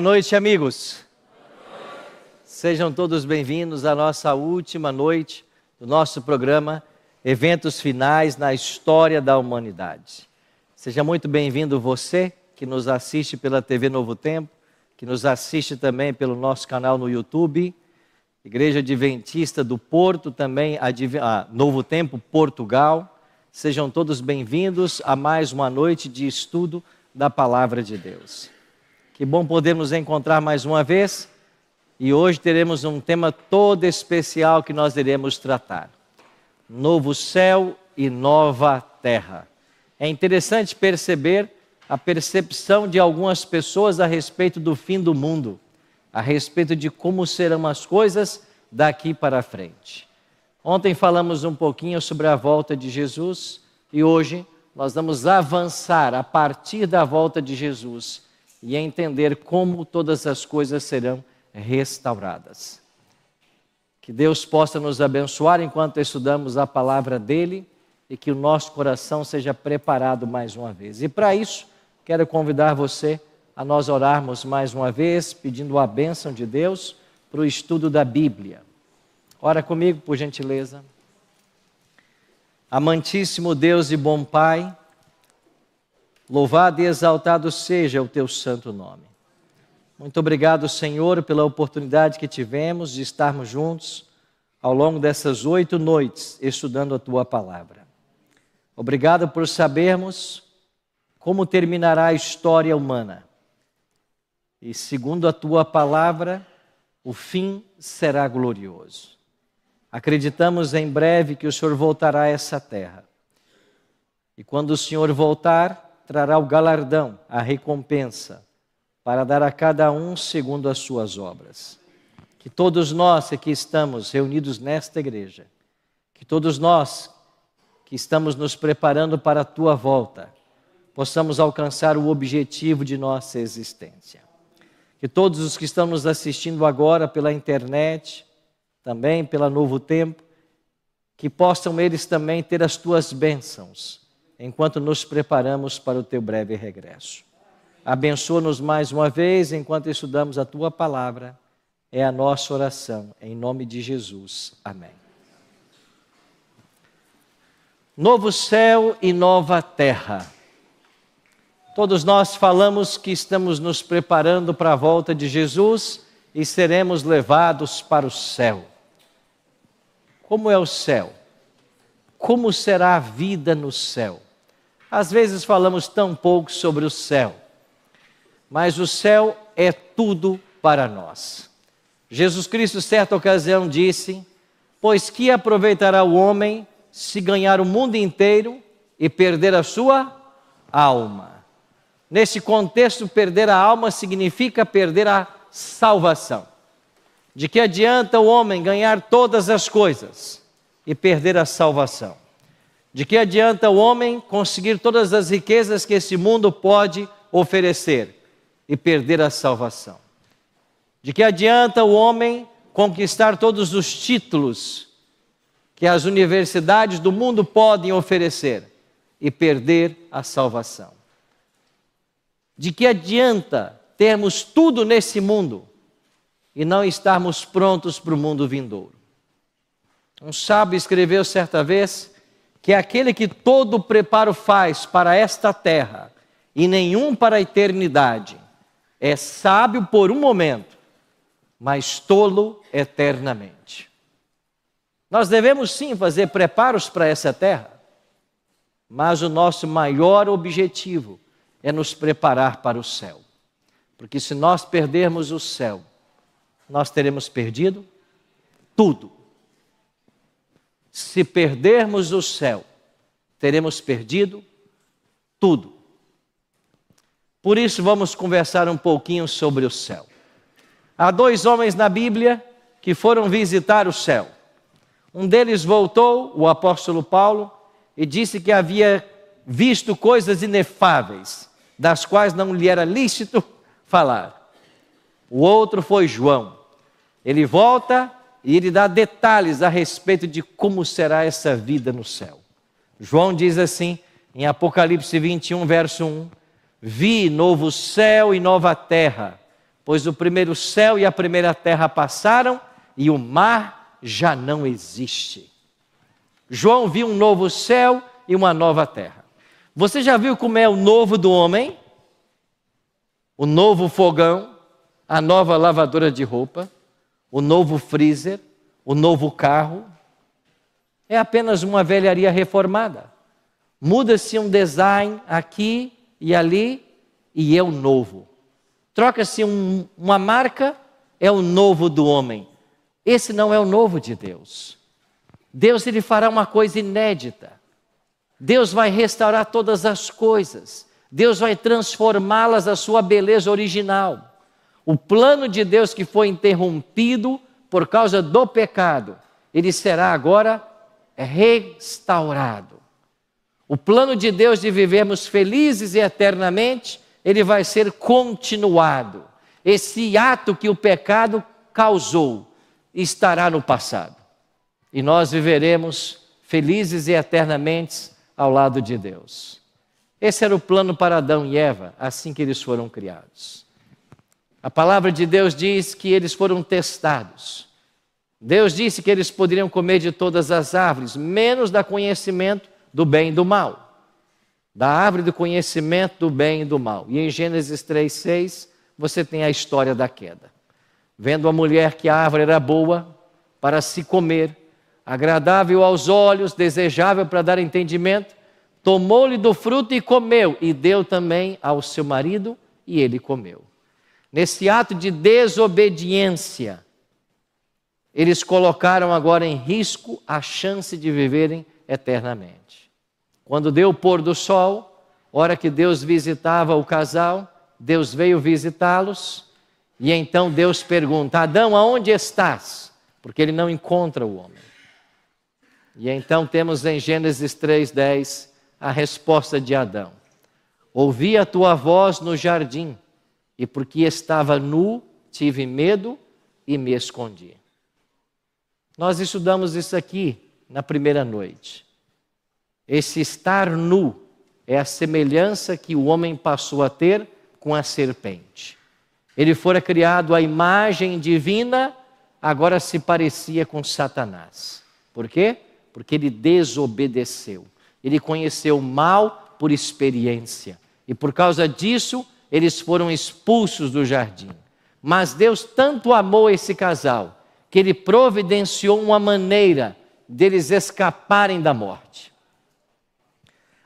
Boa noite, amigos. Sejam todos bem-vindos à nossa última noite do nosso programa Eventos Finais na História da Humanidade. Seja muito bem-vindo você que nos assiste pela TV Novo Tempo, que nos assiste também pelo nosso canal no YouTube, Igreja Adventista do Porto, também a Novo Tempo Portugal. Sejam todos bem-vindos a mais uma noite de estudo da Palavra de Deus. Que bom poder nos encontrar mais uma vez e hoje teremos um tema todo especial que nós iremos tratar: Novo céu e nova terra. É interessante perceber a percepção de algumas pessoas a respeito do fim do mundo, a respeito de como serão as coisas daqui para frente. Ontem falamos um pouquinho sobre a volta de Jesus e hoje nós vamos avançar a partir da volta de Jesus e entender como todas as coisas serão restauradas. Que Deus possa nos abençoar enquanto estudamos a palavra dele e que o nosso coração seja preparado mais uma vez. E para isso, quero convidar você a nós orarmos mais uma vez, pedindo a bênção de Deus para o estudo da Bíblia. Ora comigo, por gentileza. Amantíssimo Deus e bom Pai, Louvado e exaltado seja o teu santo nome. Muito obrigado, Senhor, pela oportunidade que tivemos de estarmos juntos ao longo dessas oito noites estudando a tua palavra. Obrigado por sabermos como terminará a história humana. E segundo a tua palavra, o fim será glorioso. Acreditamos em breve que o Senhor voltará a essa terra. E quando o Senhor voltar, trará o galardão, a recompensa, para dar a cada um segundo as suas obras. Que todos nós que estamos reunidos nesta igreja, que todos nós que estamos nos preparando para a tua volta, possamos alcançar o objetivo de nossa existência. Que todos os que estão nos assistindo agora pela internet, também pela Novo Tempo, que possam eles também ter as tuas bênçãos enquanto nos preparamos para o teu breve regresso. Abençoa-nos mais uma vez enquanto estudamos a tua palavra. É a nossa oração, em nome de Jesus. Amém. Novo céu e nova terra. Todos nós falamos que estamos nos preparando para a volta de Jesus e seremos levados para o céu. Como é o céu? Como será a vida no céu? Às vezes falamos tão pouco sobre o céu, mas o céu é tudo para nós. Jesus Cristo, certa ocasião, disse: Pois que aproveitará o homem se ganhar o mundo inteiro e perder a sua alma? Nesse contexto, perder a alma significa perder a salvação. De que adianta o homem ganhar todas as coisas e perder a salvação? De que adianta o homem conseguir todas as riquezas que esse mundo pode oferecer e perder a salvação? De que adianta o homem conquistar todos os títulos que as universidades do mundo podem oferecer e perder a salvação? De que adianta termos tudo nesse mundo e não estarmos prontos para o mundo vindouro? Um sábio escreveu certa vez que é aquele que todo o preparo faz para esta terra e nenhum para a eternidade, é sábio por um momento, mas tolo eternamente. Nós devemos sim fazer preparos para essa terra, mas o nosso maior objetivo é nos preparar para o céu. Porque se nós perdermos o céu, nós teremos perdido tudo se perdermos o céu, teremos perdido tudo. Por isso, vamos conversar um pouquinho sobre o céu. Há dois homens na Bíblia que foram visitar o céu. Um deles voltou, o apóstolo Paulo, e disse que havia visto coisas inefáveis, das quais não lhe era lícito falar. O outro foi João. Ele volta e ele dá detalhes a respeito de como será essa vida no céu. João diz assim, em Apocalipse 21, verso 1: Vi novo céu e nova terra, pois o primeiro céu e a primeira terra passaram e o mar já não existe. João viu um novo céu e uma nova terra. Você já viu como é o novo do homem? O novo fogão, a nova lavadora de roupa, o novo freezer, o novo carro. É apenas uma velharia reformada. Muda-se um design aqui e ali e é o novo. Troca-se um, uma marca, é o novo do homem. Esse não é o novo de Deus. Deus ele fará uma coisa inédita. Deus vai restaurar todas as coisas. Deus vai transformá-las à sua beleza original. O plano de Deus que foi interrompido por causa do pecado, ele será agora restaurado. O plano de Deus de vivermos felizes e eternamente ele vai ser continuado. Esse ato que o pecado causou estará no passado. E nós viveremos felizes e eternamente ao lado de Deus. Esse era o plano para Adão e Eva, assim que eles foram criados. A palavra de Deus diz que eles foram testados. Deus disse que eles poderiam comer de todas as árvores, menos da conhecimento do bem e do mal da árvore do conhecimento do bem e do mal. E em Gênesis 3:6 você tem a história da queda. Vendo a mulher que a árvore era boa para se comer, agradável aos olhos, desejável para dar entendimento, tomou-lhe do fruto e comeu, e deu também ao seu marido, e ele comeu. Nesse ato de desobediência, eles colocaram agora em risco a chance de viverem eternamente. Quando deu o pôr do sol, hora que Deus visitava o casal, Deus veio visitá-los, e então Deus pergunta: Adão, aonde estás? Porque ele não encontra o homem. E então temos em Gênesis 3:10 a resposta de Adão: Ouvi a tua voz no jardim, e porque estava nu, tive medo e me escondi. Nós estudamos isso aqui na primeira noite. Esse estar nu é a semelhança que o homem passou a ter com a serpente. Ele fora criado à imagem divina, agora se parecia com Satanás. Por quê? Porque ele desobedeceu. Ele conheceu o mal por experiência. E por causa disso, eles foram expulsos do jardim. Mas Deus tanto amou esse casal que ele providenciou uma maneira deles escaparem da morte.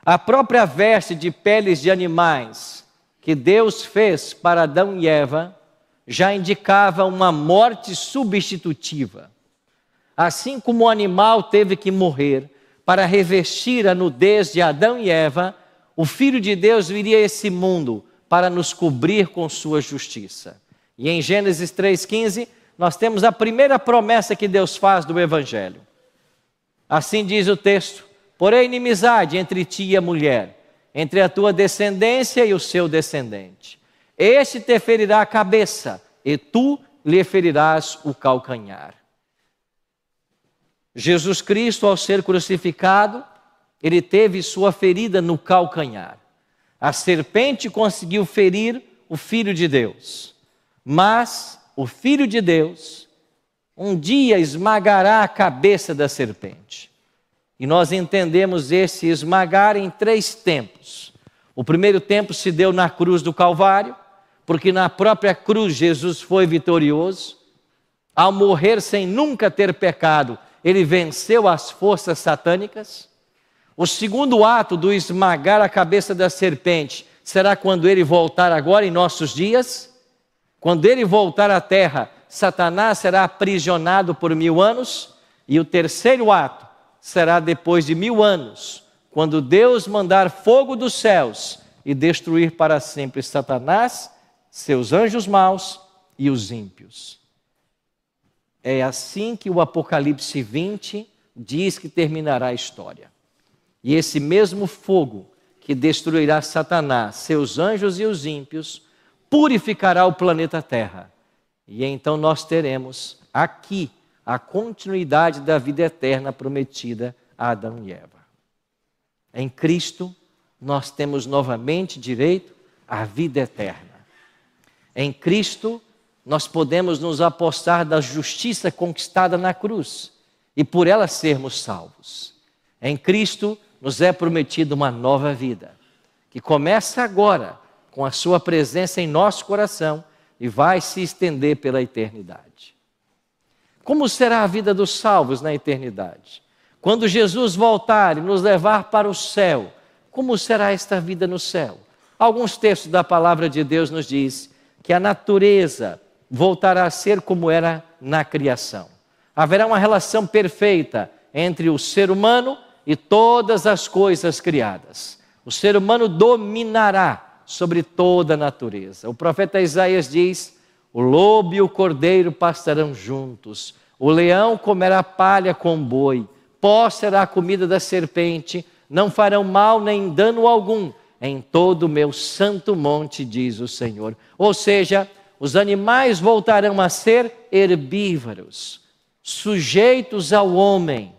A própria veste de peles de animais que Deus fez para Adão e Eva já indicava uma morte substitutiva. Assim como o animal teve que morrer para revestir a nudez de Adão e Eva, o Filho de Deus viria a esse mundo para nos cobrir com sua justiça. E em Gênesis 3,15, nós temos a primeira promessa que Deus faz do Evangelho. Assim diz o texto: Porém, inimizade entre ti e a mulher, entre a tua descendência e o seu descendente. Este te ferirá a cabeça, e tu lhe ferirás o calcanhar. Jesus Cristo, ao ser crucificado, ele teve sua ferida no calcanhar. A serpente conseguiu ferir o Filho de Deus, mas o Filho de Deus um dia esmagará a cabeça da serpente. E nós entendemos esse esmagar em três tempos. O primeiro tempo se deu na cruz do Calvário, porque na própria cruz Jesus foi vitorioso. Ao morrer sem nunca ter pecado, ele venceu as forças satânicas. O segundo ato do esmagar a cabeça da serpente será quando ele voltar agora em nossos dias. Quando ele voltar à terra, Satanás será aprisionado por mil anos. E o terceiro ato será depois de mil anos, quando Deus mandar fogo dos céus e destruir para sempre Satanás, seus anjos maus e os ímpios. É assim que o Apocalipse 20 diz que terminará a história. E esse mesmo fogo que destruirá Satanás, seus anjos e os ímpios, purificará o planeta Terra. E então nós teremos aqui a continuidade da vida eterna prometida a Adão e Eva. Em Cristo, nós temos novamente direito à vida eterna. Em Cristo, nós podemos nos apostar da justiça conquistada na cruz e por ela sermos salvos. Em Cristo nos é prometido uma nova vida, que começa agora com a Sua presença em nosso coração e vai se estender pela eternidade. Como será a vida dos salvos na eternidade? Quando Jesus voltar e nos levar para o céu, como será esta vida no céu? Alguns textos da palavra de Deus nos diz que a natureza voltará a ser como era na criação. Haverá uma relação perfeita entre o ser humano e todas as coisas criadas. O ser humano dominará sobre toda a natureza. O profeta Isaías diz: o lobo e o cordeiro pastarão juntos, o leão comerá palha com boi, pó será a comida da serpente, não farão mal nem dano algum em todo o meu santo monte, diz o Senhor. Ou seja, os animais voltarão a ser herbívoros, sujeitos ao homem.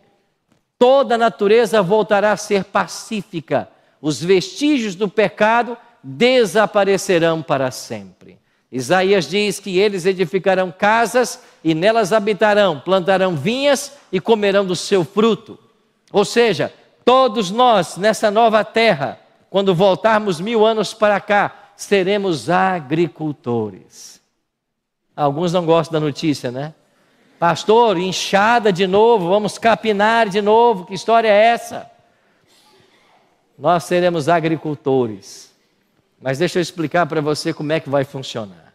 Toda a natureza voltará a ser pacífica. Os vestígios do pecado desaparecerão para sempre. Isaías diz que eles edificarão casas e nelas habitarão, plantarão vinhas e comerão do seu fruto. Ou seja, todos nós nessa nova terra, quando voltarmos mil anos para cá, seremos agricultores. Alguns não gostam da notícia, né? Pastor, inchada de novo, vamos capinar de novo, que história é essa? Nós seremos agricultores. Mas deixa eu explicar para você como é que vai funcionar.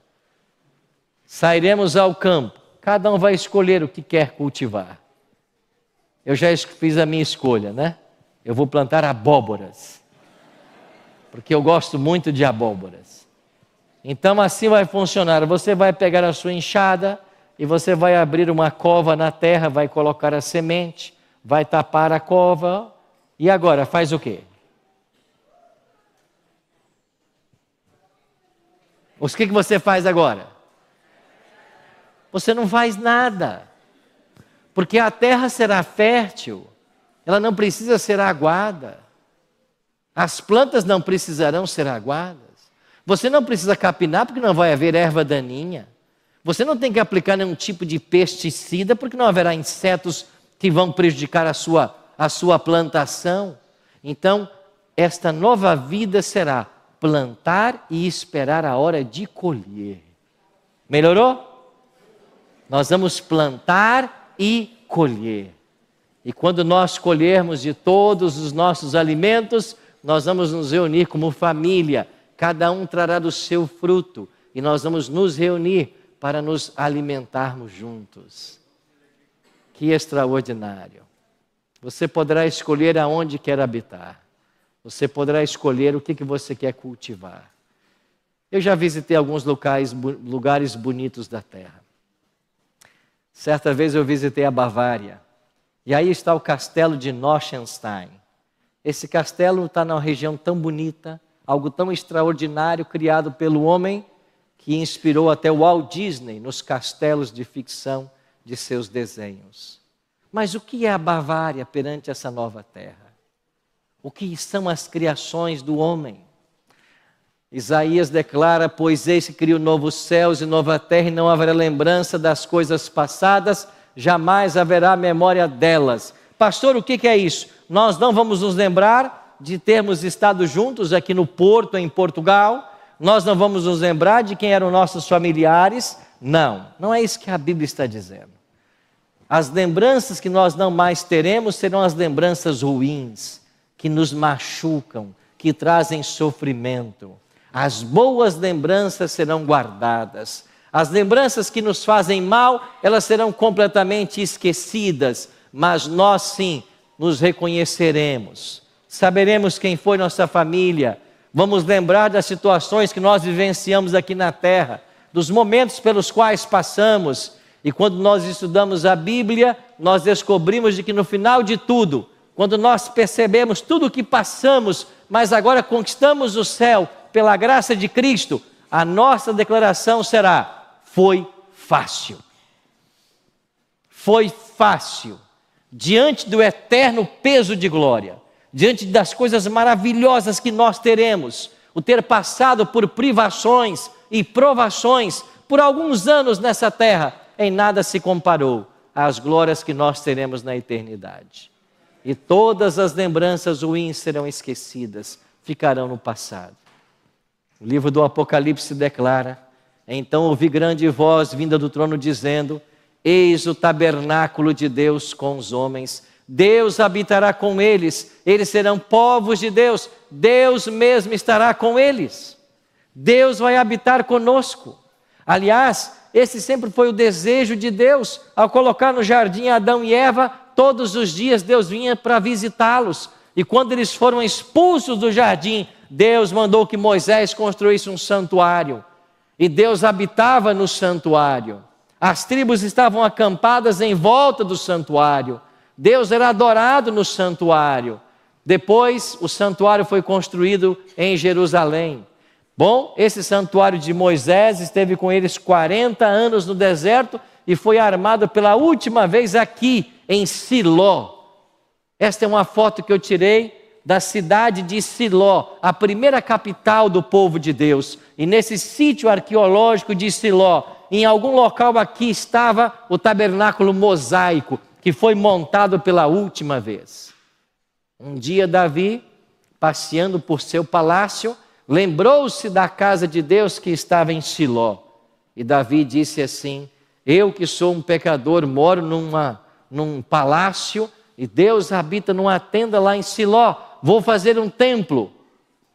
Sairemos ao campo, cada um vai escolher o que quer cultivar. Eu já fiz a minha escolha, né? Eu vou plantar abóboras porque eu gosto muito de abóboras. Então assim vai funcionar: você vai pegar a sua enxada e você vai abrir uma cova na terra, vai colocar a semente, vai tapar a cova, e agora faz o quê? O que, que você faz agora? Você não faz nada, porque a terra será fértil, ela não precisa ser aguada. As plantas não precisarão ser aguadas. Você não precisa capinar porque não vai haver erva daninha. Você não tem que aplicar nenhum tipo de pesticida porque não haverá insetos que vão prejudicar a sua, a sua plantação. Então, esta nova vida será plantar e esperar a hora de colher. Melhorou? Nós vamos plantar e colher. E quando nós colhermos de todos os nossos alimentos, nós vamos nos reunir como família, cada um trará do seu fruto, e nós vamos nos reunir para nos alimentarmos juntos. Que extraordinário! Você poderá escolher aonde quer habitar, você poderá escolher o que, que você quer cultivar. Eu já visitei alguns locais, lugares bonitos da terra. Certa vez eu visitei a Bavária, e aí está o castelo de Neuschwanstein. Esse castelo está numa região tão bonita, algo tão extraordinário criado pelo homem que inspirou até Walt Disney nos castelos de ficção de seus desenhos. Mas o que é a Bavária perante essa nova terra? O que são as criações do homem? Isaías declara: Pois eis que crio novos céus e nova terra, e não haverá lembrança das coisas passadas, jamais haverá memória delas. Pastor, o que é isso? nós não vamos nos lembrar de termos estado juntos aqui no Porto, em Portugal, nós não vamos nos lembrar de quem eram nossos familiares. Não, não é isso que a Bíblia está dizendo. As lembranças que nós não mais teremos serão as lembranças ruins, que nos machucam, que trazem sofrimento. As boas lembranças serão guardadas. As lembranças que nos fazem mal, elas serão completamente esquecidas, mas nós sim nos reconheceremos, saberemos quem foi nossa família, vamos lembrar das situações que nós vivenciamos aqui na terra, dos momentos pelos quais passamos, e quando nós estudamos a Bíblia, nós descobrimos de que no final de tudo, quando nós percebemos tudo o que passamos, mas agora conquistamos o céu pela graça de Cristo, a nossa declaração será: foi fácil. Foi fácil diante do eterno peso de glória, diante das coisas maravilhosas que nós teremos, o ter passado por privações e provações por alguns anos nessa terra, em nada se comparou às glórias que nós teremos na eternidade. E todas as lembranças ruins serão esquecidas, ficarão no passado. O livro do Apocalipse declara: Então ouvi grande voz vinda do trono dizendo: Eis o tabernáculo de Deus com os homens. Deus habitará com eles, eles serão povos de Deus, Deus mesmo estará com eles. Deus vai habitar conosco. Aliás, esse sempre foi o desejo de Deus. Ao colocar no jardim Adão e Eva, todos os dias Deus vinha para visitá-los. E quando eles foram expulsos do jardim, Deus mandou que Moisés construísse um santuário. E Deus habitava no santuário. As tribos estavam acampadas em volta do santuário. Deus era adorado no santuário. Depois, o santuário foi construído em Jerusalém. Bom, esse santuário de Moisés esteve com eles 40 anos no deserto e foi armado pela última vez aqui, em Siló. Esta é uma foto que eu tirei da cidade de Siló, a primeira capital do povo de Deus. E nesse sítio arqueológico de Siló, em algum local aqui estava o tabernáculo mosaico, que foi montado pela última vez. Um dia, Davi, passeando por seu palácio, lembrou-se da casa de Deus que estava em Siló. E Davi disse assim: Eu que sou um pecador, moro numa, num palácio e Deus habita numa tenda lá em Siló, vou fazer um templo.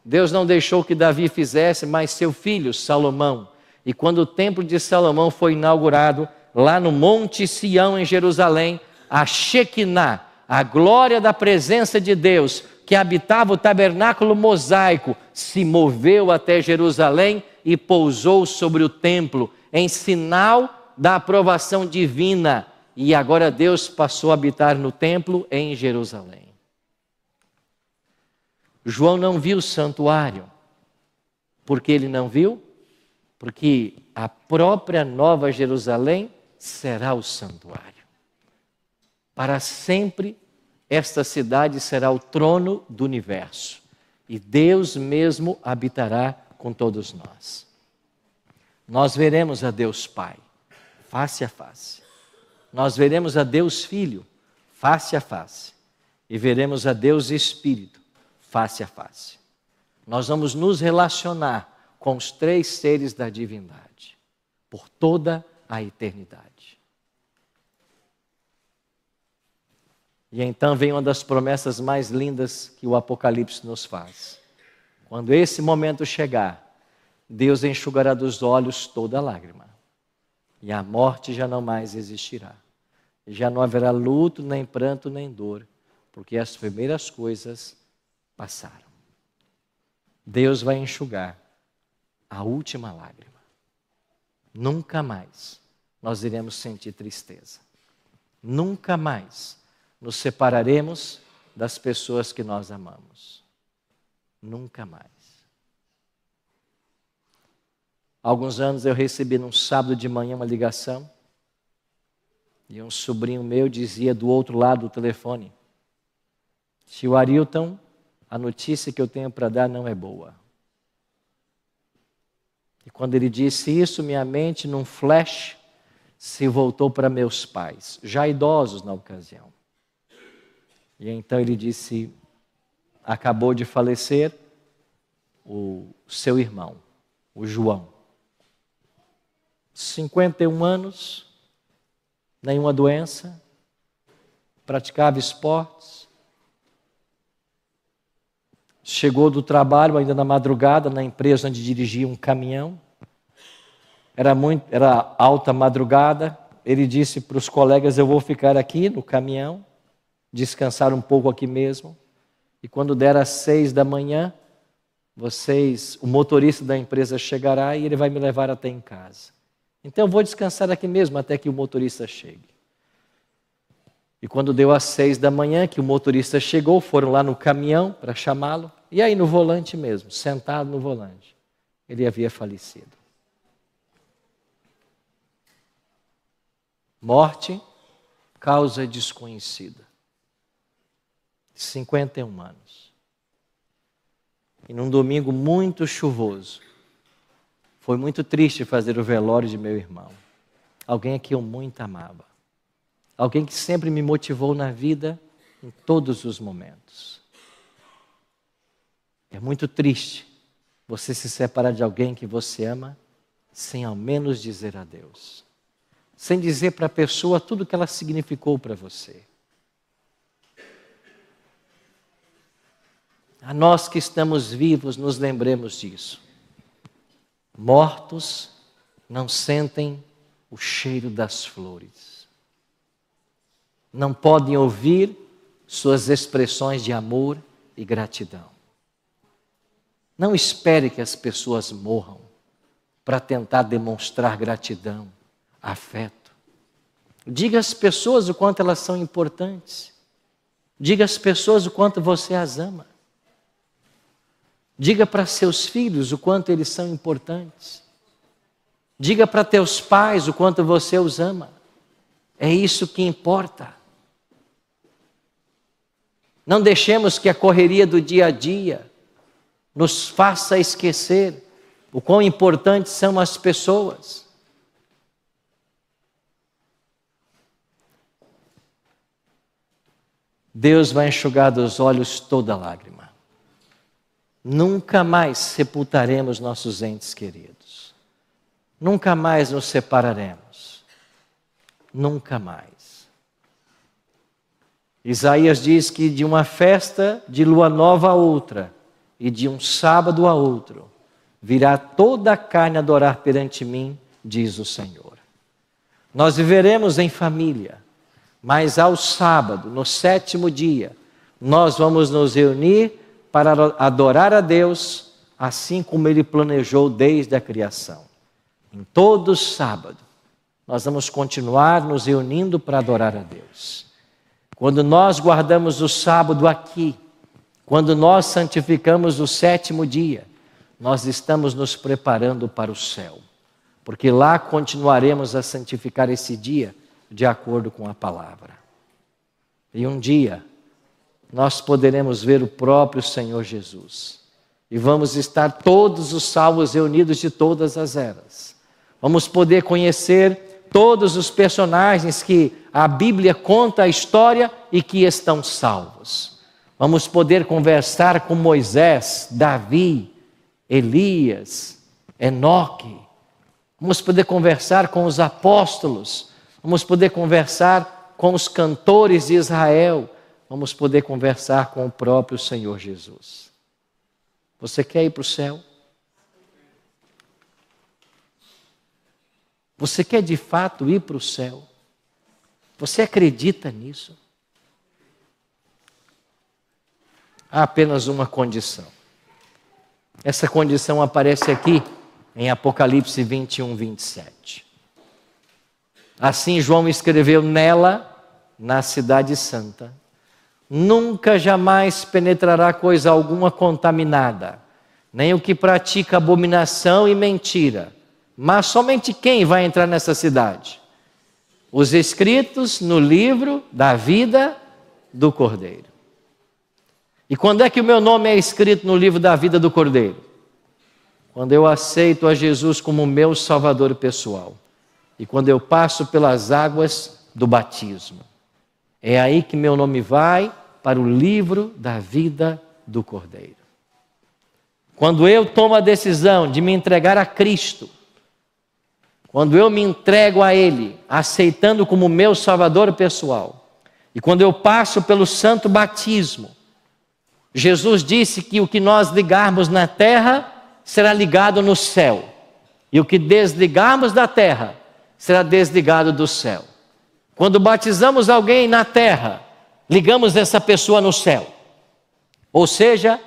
Deus não deixou que Davi fizesse, mas seu filho Salomão. E quando o templo de Salomão foi inaugurado, lá no Monte Sião, em Jerusalém, a Shekinah, a glória da presença de Deus, que habitava o tabernáculo mosaico, se moveu até Jerusalém e pousou sobre o templo, em sinal da aprovação divina. E agora Deus passou a habitar no templo em Jerusalém. João não viu o santuário. Por que ele não viu? Porque a própria Nova Jerusalém será o santuário. Para sempre esta cidade será o trono do universo e Deus mesmo habitará com todos nós. Nós veremos a Deus Pai, face a face. Nós veremos a Deus Filho, face a face. E veremos a Deus Espírito, face a face. Nós vamos nos relacionar com os três seres da divindade por toda a eternidade. E então vem uma das promessas mais lindas que o Apocalipse nos faz. Quando esse momento chegar, Deus enxugará dos olhos toda lágrima, e a morte já não mais existirá. Já não haverá luto, nem pranto, nem dor, porque as primeiras coisas passaram. Deus vai enxugar a última lágrima. Nunca mais nós iremos sentir tristeza. Nunca mais nos separaremos das pessoas que nós amamos. Nunca mais. Há alguns anos eu recebi num sábado de manhã uma ligação e um sobrinho meu dizia do outro lado do telefone: Tio Arilton, a notícia que eu tenho para dar não é boa. E quando ele disse isso, minha mente, num flash, se voltou para meus pais, já idosos na ocasião. E então ele disse: acabou de falecer o seu irmão, o João. 51 anos, nenhuma doença, praticava esportes. Chegou do trabalho ainda na madrugada na empresa onde dirigia um caminhão. Era muito, era alta madrugada. Ele disse para os colegas: "Eu vou ficar aqui no caminhão" descansar um pouco aqui mesmo. E quando der às seis da manhã, vocês, o motorista da empresa chegará e ele vai me levar até em casa. Então eu vou descansar aqui mesmo até que o motorista chegue. E quando deu às seis da manhã que o motorista chegou, foram lá no caminhão para chamá-lo. E aí no volante mesmo, sentado no volante, ele havia falecido. Morte, causa desconhecida. 51 anos. E num domingo muito chuvoso, Foi muito triste fazer o velório de meu irmão. Alguém a que eu muito amava. Alguém que sempre me motivou na vida em todos os momentos. É muito triste você se separar de alguém que você ama sem ao menos dizer adeus. Sem dizer para a pessoa tudo o que ela significou para você. A nós que estamos vivos, nos lembremos disso. Mortos não sentem o cheiro das flores. Não podem ouvir suas expressões de amor e gratidão. Não espere que as pessoas morram para tentar demonstrar gratidão, afeto. Diga às pessoas o quanto elas são importantes. Diga às pessoas o quanto você as ama. Diga para seus filhos o quanto eles são importantes. Diga para teus pais o quanto você os ama. É isso que importa. Não deixemos que a correria do dia a dia nos faça esquecer o quão importantes são as pessoas. Deus vai enxugar dos olhos toda lágrima. Nunca mais sepultaremos nossos entes queridos. Nunca mais nos separaremos. Nunca mais. Isaías diz que de uma festa de lua nova a outra, e de um sábado a outro, virá toda a carne adorar perante mim, diz o Senhor. Nós viveremos em família, mas ao sábado, no sétimo dia, nós vamos nos reunir para adorar a Deus, assim como Ele planejou desde a criação. Em todo sábado, nós vamos continuar nos reunindo para adorar a Deus. Quando nós guardamos o sábado aqui, quando nós santificamos o sétimo dia, nós estamos nos preparando para o céu, porque lá continuaremos a santificar esse dia de acordo com a palavra. E um dia, nós poderemos ver o próprio Senhor Jesus. E vamos estar todos os salvos reunidos de todas as eras. Vamos poder conhecer todos os personagens que a Bíblia conta a história e que estão salvos. Vamos poder conversar com Moisés, Davi, Elias, Enoque. Vamos poder conversar com os apóstolos. Vamos poder conversar com os cantores de Israel vamos poder conversar com o próprio Senhor Jesus. Você quer ir para o céu? Você quer de fato ir para o céu? Você acredita nisso? Há apenas uma condição. Essa condição aparece aqui em Apocalipse 21, 27. Assim, João escreveu nela, na Cidade Santa, nunca jamais penetrará coisa alguma contaminada, nem o que pratica abominação e mentira. Mas somente quem vai entrar nessa cidade? Os escritos no livro da vida do Cordeiro. E quando é que o meu nome é escrito no livro da vida do Cordeiro? Quando eu aceito a Jesus como meu Salvador pessoal. E quando eu passo pelas águas do batismo. É aí que meu nome vai para o livro da vida do Cordeiro. Quando eu tomo a decisão de me entregar a Cristo, quando eu me entrego a Ele, aceitando como meu Salvador pessoal, e quando eu passo pelo santo batismo, Jesus disse que o que nós ligarmos na terra será ligado no céu, e o que desligarmos da terra será desligado do céu. Quando batizamos alguém na terra, ligamos essa pessoa no céu. Ou seja,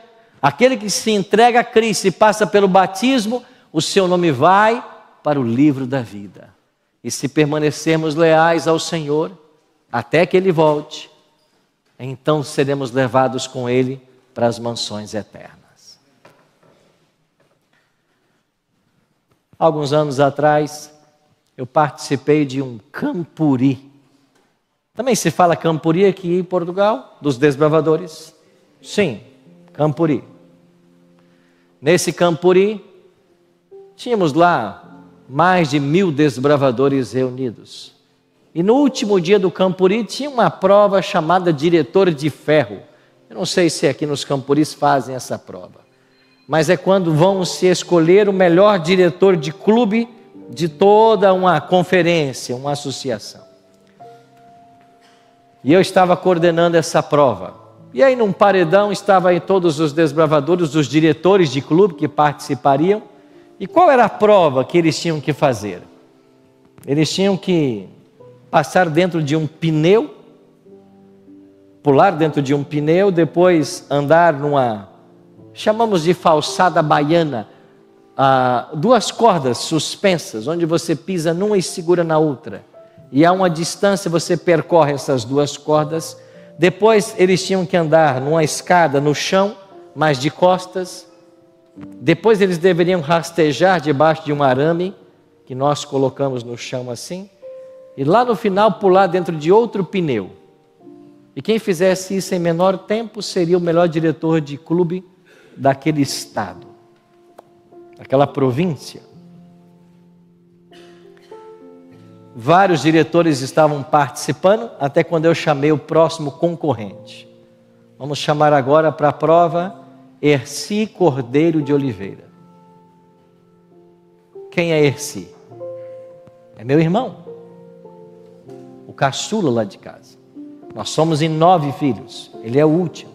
aquele que se entrega a Cristo e passa pelo batismo, o seu nome vai para o livro da vida. E se permanecermos leais ao Senhor, até que Ele volte, então seremos levados com Ele para as mansões eternas. Alguns anos atrás, eu participei de um campuri. Também se fala campuri aqui em Portugal, dos desbravadores. Sim, campuri. Nesse campuri, Tínhamos lá mais de mil desbravadores reunidos. E no último dia do Campuri tinha uma prova chamada diretor de ferro. Eu não sei se aqui nos Campuris fazem essa prova, mas é quando vão se escolher o melhor diretor de clube de toda uma conferência, uma associação. E eu estava coordenando essa prova. E aí, num paredão, estavam aí todos os desbravadores, os diretores de clube que participariam. E qual era a prova que eles tinham que fazer? Eles tinham que passar dentro de um pneu, pular dentro de um pneu, depois andar numa, chamamos de falsada baiana, ah, duas cordas suspensas, onde você pisa numa e segura na outra. E a uma distância você percorre essas duas cordas. Depois eles tinham que andar numa escada no chão, mas de costas. Depois eles deveriam rastejar debaixo de um arame que nós colocamos no chão assim e lá no final pular dentro de outro pneu. E quem fizesse isso em menor tempo seria o melhor diretor de clube daquele estado, daquela província. Vários diretores estavam participando, até quando eu chamei o próximo concorrente. Vamos chamar agora para a prova Erci Cordeiro de Oliveira. Quem é Erci? É meu irmão caçula lá de casa. Nós somos em nove filhos, ele é o último.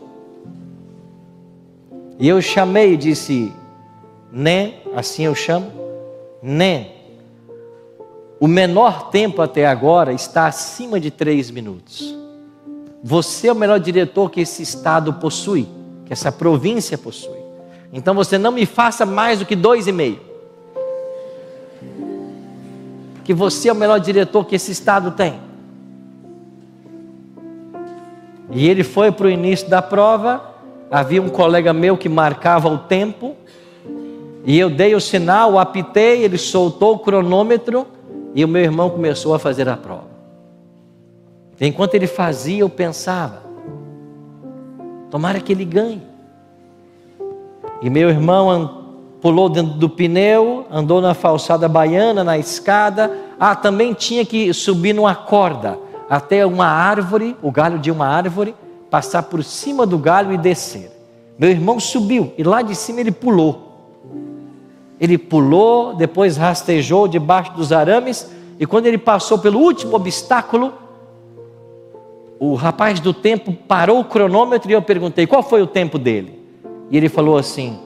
E eu chamei e disse, né, assim eu chamo, né. O menor tempo até agora está acima de três minutos. Você é o melhor diretor que esse estado possui, que essa província possui. Então você não me faça mais do que dois e meio. Que você é o melhor diretor que esse estado tem. E ele foi para o início da prova. Havia um colega meu que marcava o tempo. E eu dei o sinal, apitei, ele soltou o cronômetro e o meu irmão começou a fazer a prova. Enquanto ele fazia, eu pensava: tomara que ele ganhe. E meu irmão pulou dentro do pneu, andou na falsada baiana, na escada. Ah, também tinha que subir numa corda até uma árvore, o galho de uma árvore, passar por cima do galho e descer. Meu irmão subiu e lá de cima ele pulou. Ele pulou, depois rastejou debaixo dos arames e quando ele passou pelo último obstáculo, o rapaz do tempo parou o cronômetro e eu perguntei qual foi o tempo dele. E ele falou assim: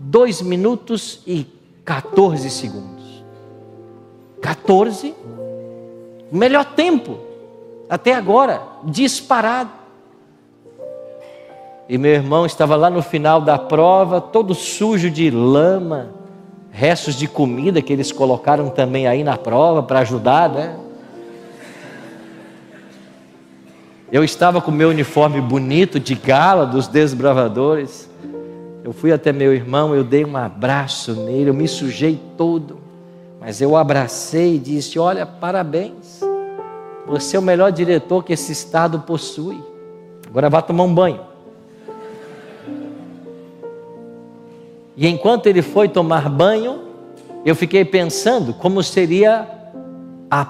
2 minutos e 14 segundos. 14? O melhor tempo até agora, disparado. E meu irmão estava lá no final da prova, todo sujo de lama, restos de comida que eles colocaram também aí na prova para ajudar, né? Eu estava com meu uniforme bonito de gala dos desbravadores. Eu fui até meu irmão, eu dei um abraço nele, eu me sujei todo, mas eu abracei e disse: Olha, parabéns. Você é o melhor diretor que esse estado possui. Agora vá tomar um banho. E enquanto ele foi tomar banho, eu fiquei pensando como seria a,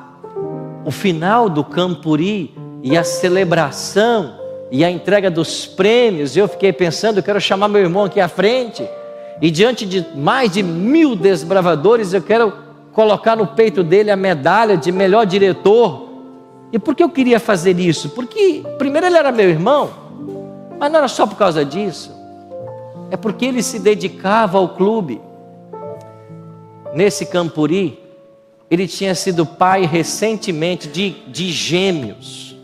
o final do Campuri e a celebração e a entrega dos prêmios. Eu fiquei pensando, eu quero chamar meu irmão aqui à frente e diante de mais de mil desbravadores, eu quero colocar no peito dele a medalha de melhor diretor e por que eu queria fazer isso? Porque, primeiro, ele era meu irmão, mas não era só por causa disso, é porque ele se dedicava ao clube. Nesse Campuri, ele tinha sido pai recentemente de, de gêmeos.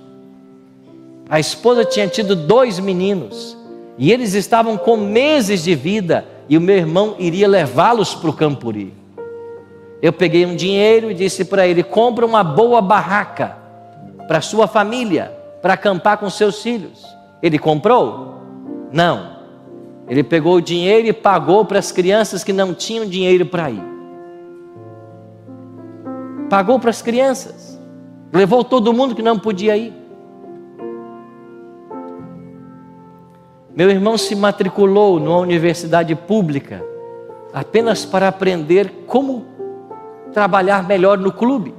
A esposa tinha tido dois meninos, e eles estavam com meses de vida, e o meu irmão iria levá-los para o Campuri. Eu peguei um dinheiro e disse para ele: compra uma boa barraca para sua família, para acampar com seus filhos. Ele comprou? Não. Ele pegou o dinheiro e pagou para as crianças que não tinham dinheiro para ir. Pagou para as crianças. Levou todo mundo que não podia ir. Meu irmão se matriculou numa universidade pública, apenas para aprender como trabalhar melhor no clube.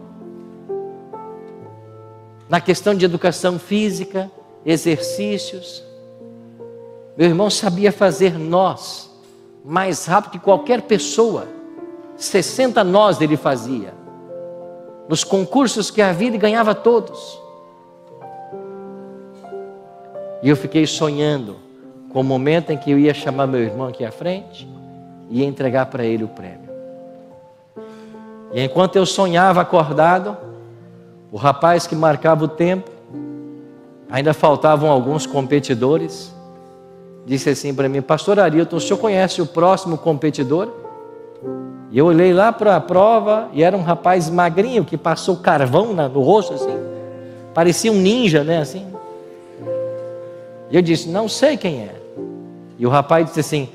Na questão de educação física, exercícios. Meu irmão sabia fazer nós mais rápido que qualquer pessoa. 60 nós ele fazia. Nos concursos que havia, ele ganhava todos. E eu fiquei sonhando com o momento em que eu ia chamar meu irmão aqui à frente e entregar para ele o prêmio. E enquanto eu sonhava acordado, o rapaz que marcava o tempo, ainda faltavam alguns competidores, disse assim para mim: Pastor Arilton, o senhor conhece o próximo competidor? E eu olhei lá para a prova e era um rapaz magrinho que passou carvão no rosto, assim, parecia um ninja, né? Assim. E eu disse: Não sei quem é. E o rapaz disse assim: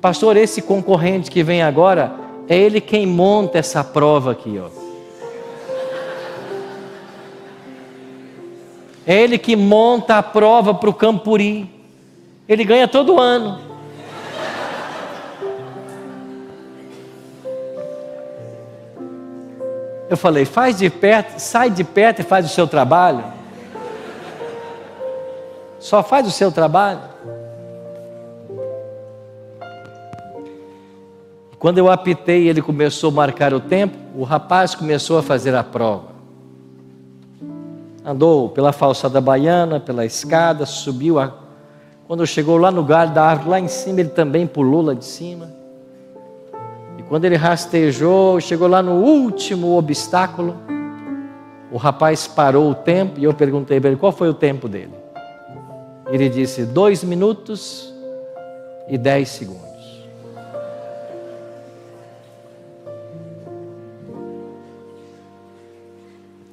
Pastor, esse concorrente que vem agora, é ele quem monta essa prova aqui, ó. É ele que monta a prova para o Campuri. Ele ganha todo ano. Eu falei, faz de perto, sai de perto e faz o seu trabalho. Só faz o seu trabalho. Quando eu apitei, ele começou a marcar o tempo, o rapaz começou a fazer a prova. Andou pela falsada baiana, pela escada, subiu a. Quando chegou lá no galho da árvore, lá em cima, ele também pulou lá de cima. E quando ele rastejou, chegou lá no último obstáculo, o rapaz parou o tempo e eu perguntei para ele qual foi o tempo dele. Ele disse: dois minutos e dez segundos.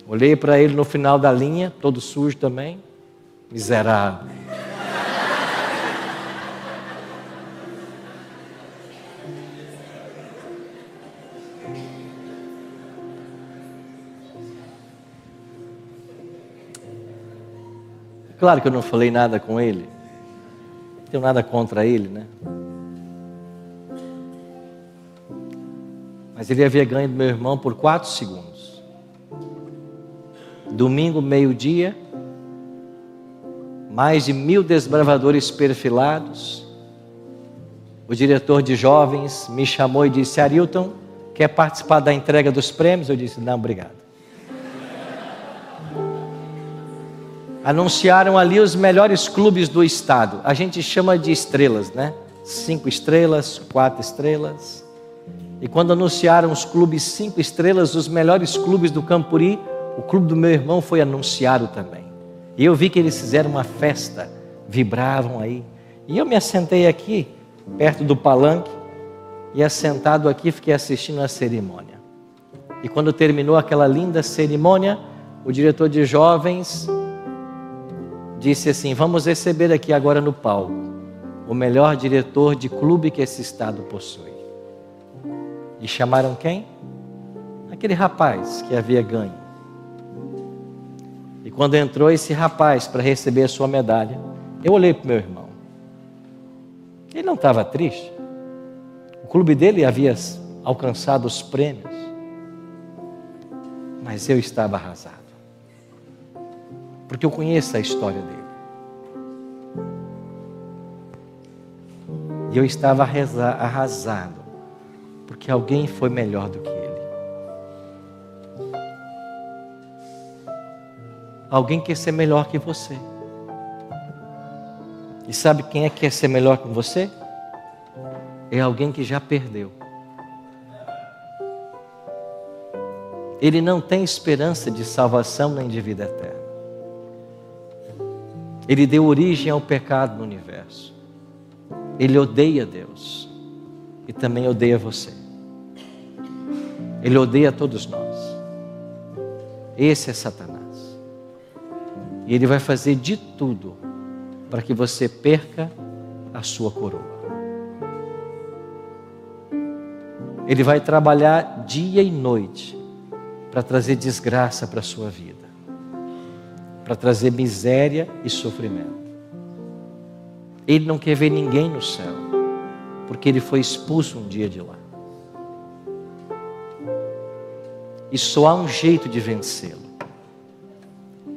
Olhei para ele no final da linha, todo sujo também, miserável. Claro que eu não falei nada com ele, não tenho nada contra ele, né? Mas ele havia ganho do meu irmão por quatro segundos. Domingo, meio-dia, mais de mil desbravadores perfilados. O diretor de jovens me chamou e disse: Arilton, quer participar da entrega dos prêmios? Eu disse: Não, obrigado. Anunciaram ali os melhores clubes do estado. A gente chama de estrelas, né? Cinco estrelas, quatro estrelas. E quando anunciaram os clubes cinco estrelas, os melhores clubes do Campuri, o clube do meu irmão foi anunciado também. E eu vi que eles fizeram uma festa, vibravam aí. E eu me assentei aqui, perto do palanque, e assentado aqui fiquei assistindo a cerimônia. E quando terminou aquela linda cerimônia, o diretor de jovens disse assim: Vamos receber aqui agora no palco o melhor diretor de clube que esse estado possui. E chamaram quem? Aquele rapaz que havia ganho. E quando entrou esse rapaz para receber a sua medalha, eu olhei para meu irmão. Ele não estava triste. O clube dele havia alcançado os prêmios. Mas eu estava arrasado. Porque eu conheço a história dele. E eu estava arrasado. Porque alguém foi melhor do que ele. Alguém quer ser melhor que você. E sabe quem é que quer ser melhor que você? É alguém que já perdeu. Ele não tem esperança de salvação nem de vida eterna. Ele deu origem ao pecado no universo. Ele odeia Deus e também odeia você. Ele odeia todos nós. Esse é Satanás. E ele vai fazer de tudo para que você perca a sua coroa. Ele vai trabalhar dia e noite para trazer desgraça para a sua vida, para trazer miséria e sofrimento. Ele não quer ver ninguém no céu, porque ele foi expulso um dia de lá. E só há um jeito de vencê-lo.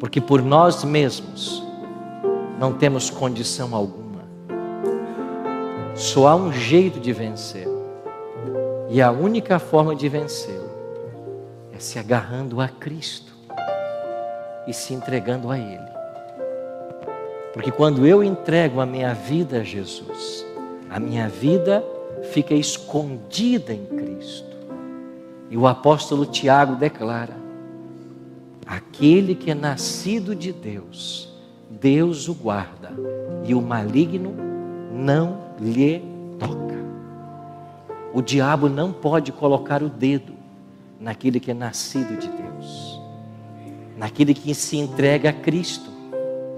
Porque por nós mesmos não temos condição alguma. Só há um jeito de vencer. E a única forma de vencê-lo é se agarrando a Cristo e se entregando a Ele. Porque quando eu entrego a minha vida a Jesus, a minha vida fica escondida em Cristo. E o apóstolo Tiago declara: aquele que é nascido de Deus, Deus o guarda, e o maligno não lhe toca. O diabo não pode colocar o dedo naquele que é nascido de Deus, naquele que se entrega a Cristo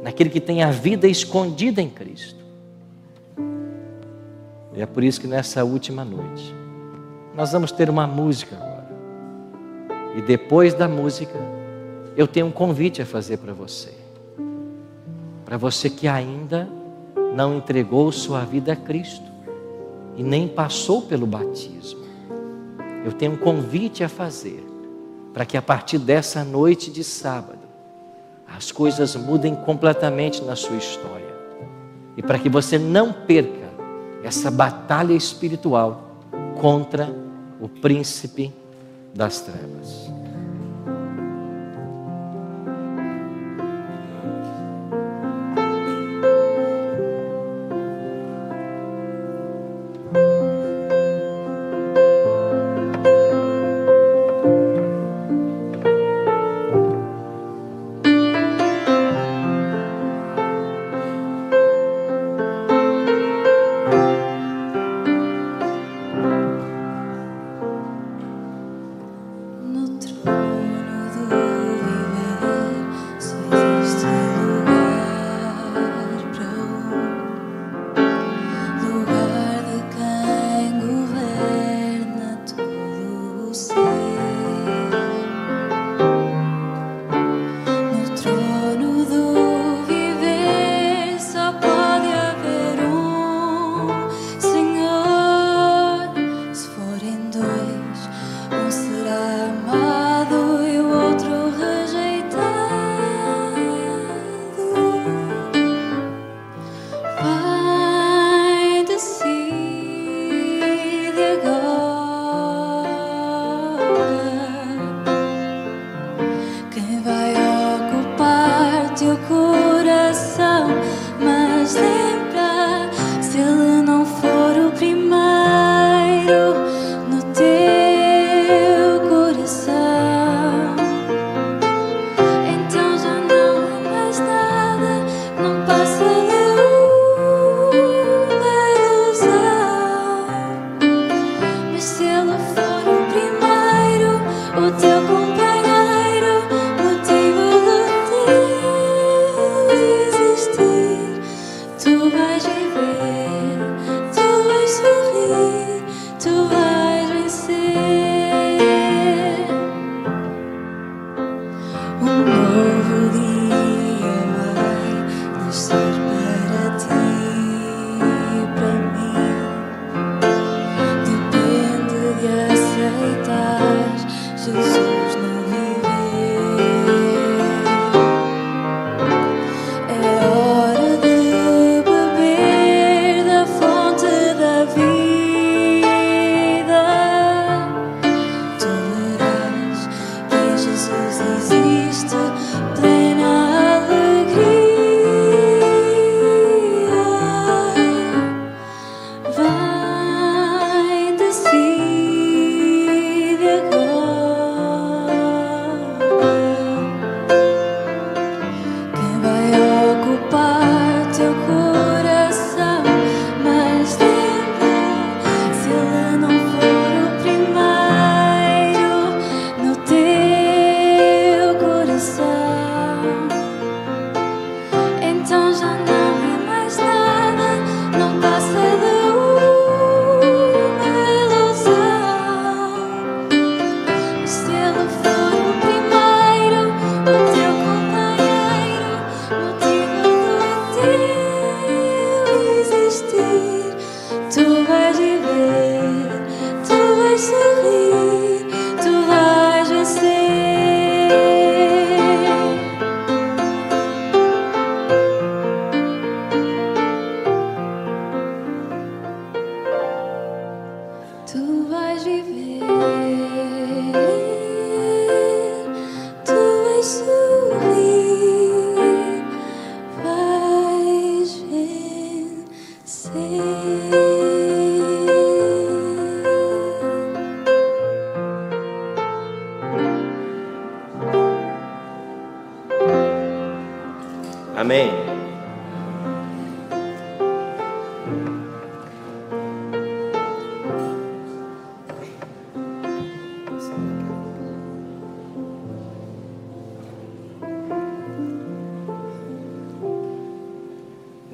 naquele que tem a vida escondida em Cristo. E é por isso que nessa última noite, nós vamos ter uma música agora. E depois da música, eu tenho um convite a fazer para você. Para você que ainda não entregou sua vida a Cristo e nem passou pelo batismo. Eu tenho um convite a fazer para que a partir dessa noite de sábado as coisas mudem completamente na sua história. E para que você não perca essa batalha espiritual contra o príncipe das trevas.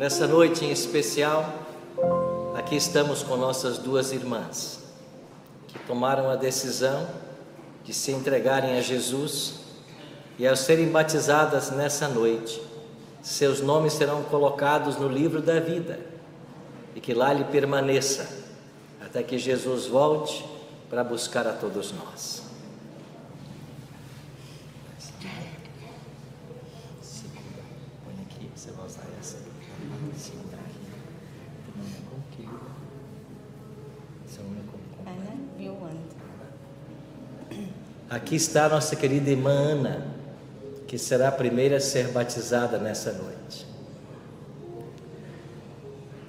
Nessa noite em especial, aqui estamos com nossas duas irmãs, que tomaram a decisão de se entregarem a Jesus e ao serem batizadas nessa noite, seus nomes serão colocados no livro da vida e que lá lhe permaneça até que Jesus volte para buscar a todos nós. Aqui está a nossa querida irmã Ana, que será a primeira a ser batizada nessa noite.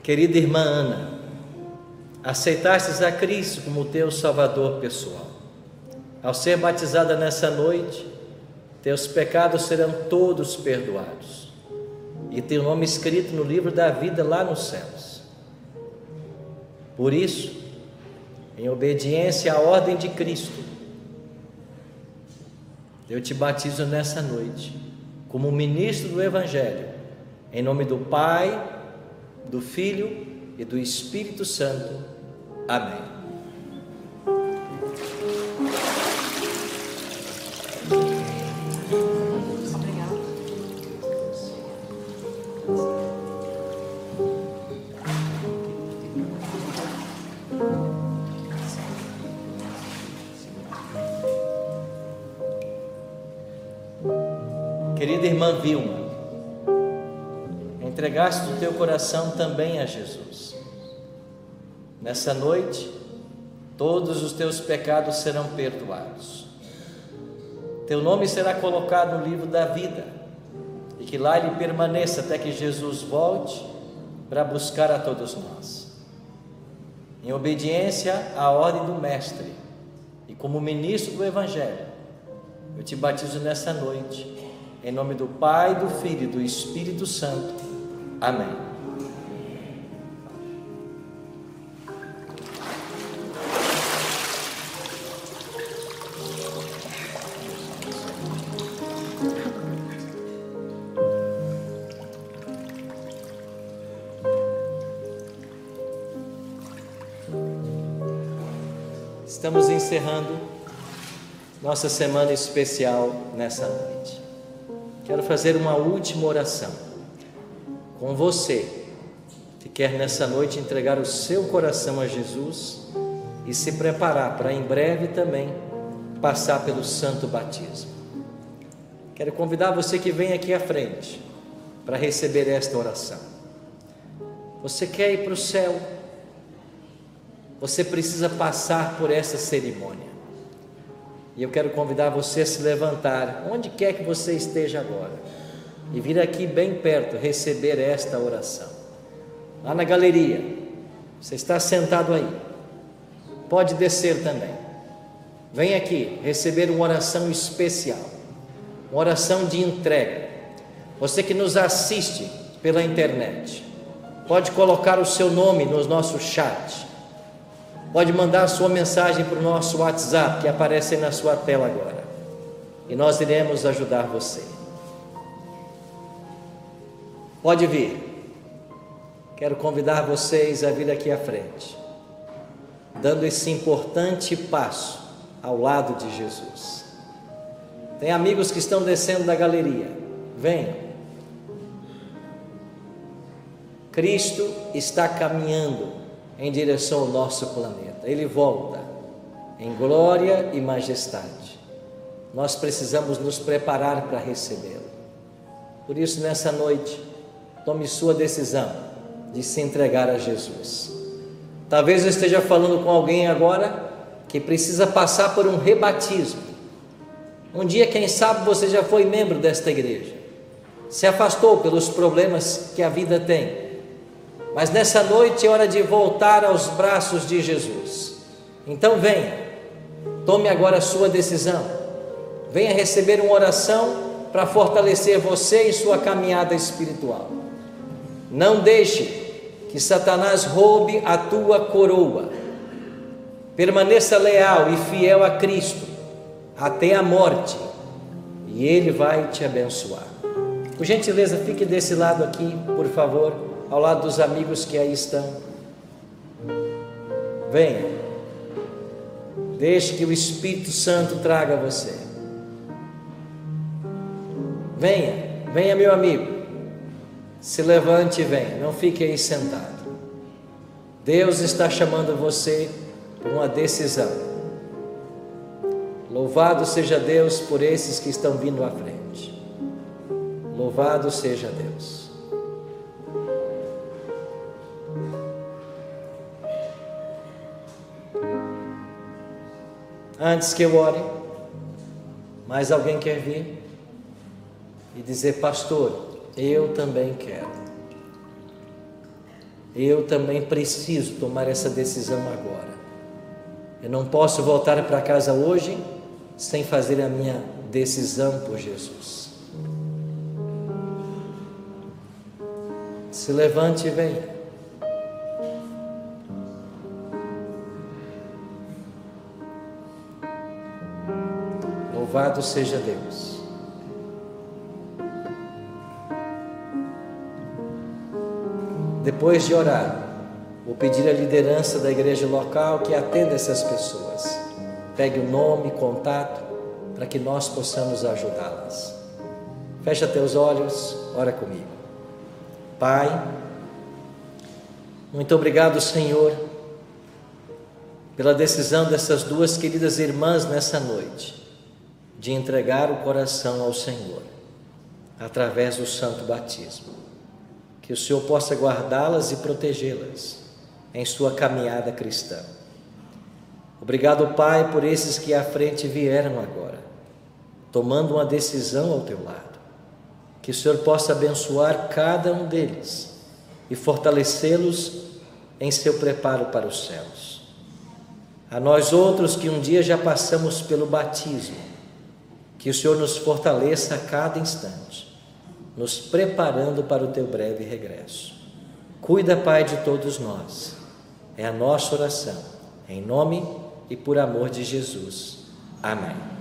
Querida irmã Ana, aceitastes a Cristo como teu Salvador pessoal. Ao ser batizada nessa noite, teus pecados serão todos perdoados e teu nome escrito no livro da vida lá nos céus. Por isso, em obediência à ordem de Cristo, eu te batizo nessa noite como ministro do Evangelho, em nome do Pai, do Filho e do Espírito Santo. Amém. Vilma, entregaste o teu coração também a Jesus. Nessa noite, todos os teus pecados serão perdoados. Teu nome será colocado no livro da vida e que lá ele permaneça até que Jesus volte para buscar a todos nós. Em obediência à ordem do Mestre e como ministro do Evangelho, eu te batizo nessa noite em nome do Pai, do Filho e do Espírito Santo. Amém. Estamos encerrando nossa semana especial nessa noite. Quero fazer uma última oração com você que quer nessa noite entregar o seu coração a Jesus e se preparar para em breve também passar pelo santo batismo. Quero convidar você que vem aqui à frente para receber esta oração. Você quer ir para o céu? Você precisa passar por essa cerimônia. E eu quero convidar você a se levantar, onde quer que você esteja agora, e vir aqui bem perto receber esta oração. Lá na galeria, você está sentado aí, pode descer também. Vem aqui receber uma oração especial, uma oração de entrega. Você que nos assiste pela internet, pode colocar o seu nome no nosso chat Pode mandar sua mensagem para o nosso WhatsApp que aparece na sua tela agora. E nós iremos ajudar você. Pode vir. Quero convidar vocês a vir aqui à frente, dando esse importante passo ao lado de Jesus. Tem amigos que estão descendo da galeria. Venham. Cristo está caminhando em direção ao nosso planeta. Ele volta em glória e majestade. Nós precisamos nos preparar para recebê-lo. Por isso, nessa noite, tome sua decisão de se entregar a Jesus. Talvez eu esteja falando com alguém agora que precisa passar por um rebatismo. Um dia, quem sabe, você já foi membro desta igreja, se afastou pelos problemas que a vida tem mas nessa noite é hora de voltar aos braços de Jesus. Então venha, tome agora a sua decisão. Venha receber uma oração para fortalecer você em sua caminhada espiritual. Não deixe que Satanás roube a tua coroa. Permaneça leal e fiel a Cristo até a morte, e Ele vai te abençoar. Por gentileza, fique desse lado aqui, por favor, ao lado dos amigos que aí estão. Venha. Deixe que o Espírito Santo traga você. Venha, venha, meu amigo. Se levante e venha, não fique aí sentado. Deus está chamando você para uma decisão. Louvado seja Deus por esses que estão vindo à frente. Louvado seja Deus. Antes que eu ore, mais alguém quer vir e dizer, pastor, eu também quero. Eu também preciso tomar essa decisão agora. Eu não posso voltar para casa hoje sem fazer a minha decisão por Jesus. Se levante e venha. Louvado seja Deus. Depois de orar, vou pedir à liderança da igreja local que atenda essas pessoas. Pegue o nome, contato, para que nós possamos ajudá-las. Fecha teus olhos, ora comigo. Pai, muito obrigado, Senhor, pela decisão dessas duas queridas irmãs nessa noite de entregar o coração ao Senhor através do santo batismo. Que o Senhor possa guardá-las e protegê-las em sua caminhada cristã. Obrigado, Pai, por esses que à frente vieram agora, tomando uma decisão ao teu lado. Que o Senhor possa abençoar cada um deles e fortalecê-los em seu preparo para os céus. A nós outros que um dia já passamos pelo batismo, que o Senhor nos fortaleça a cada instante, nos preparando para o teu breve regresso. Cuida, Pai, de todos nós. É a nossa oração. Em nome e por amor de Jesus. Amém.